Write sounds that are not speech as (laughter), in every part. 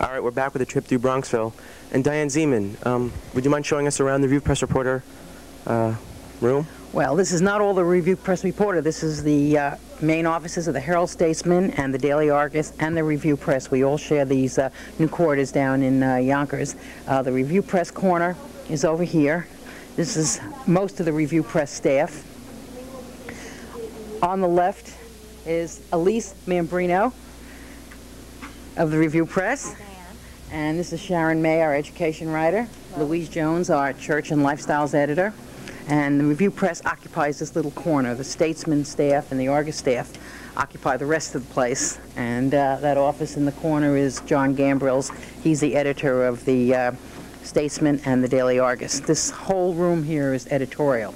All right, we're back with a trip through Bronxville. And Diane Zeman, um, would you mind showing us around the Review Press Reporter uh, room? Well, this is not all the Review Press Reporter. This is the uh, main offices of the Herald Statesman and the Daily Argus and the Review Press. We all share these uh, new quarters down in uh, Yonkers. Uh, the Review Press corner is over here. This is most of the Review Press staff. On the left is Elise Mambrino of the Review Press. And this is Sharon May, our education writer. Louise Jones, our church and lifestyles editor. And the Review Press occupies this little corner. The Statesman staff and the Argus staff occupy the rest of the place. And uh, that office in the corner is John Gambrill's. He's the editor of the uh, Statesman and the Daily Argus. This whole room here is editorial.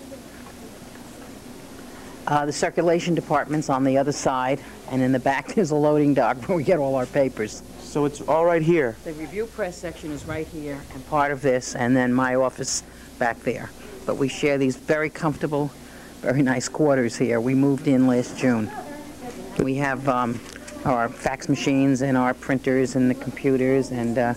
Uh, the circulation department's on the other side, and in the back (laughs) there's a loading dock where we get all our papers. So it's all right here. The review press section is right here and part of this, and then my office back there. But we share these very comfortable, very nice quarters here. We moved in last June. We have um, our fax machines and our printers and the computers, and uh,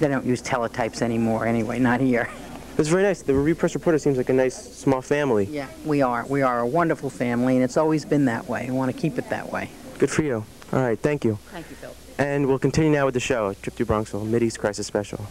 they don't use teletypes anymore anyway, not here. (laughs) It's very nice. The Review Press Reporter seems like a nice small family. Yeah, we are. We are a wonderful family, and it's always been that way. I want to keep it that way. Good for you. All right, thank you. Thank you, Phil. And we'll continue now with the show, Trip to Bronxville, Mideast Crisis Special.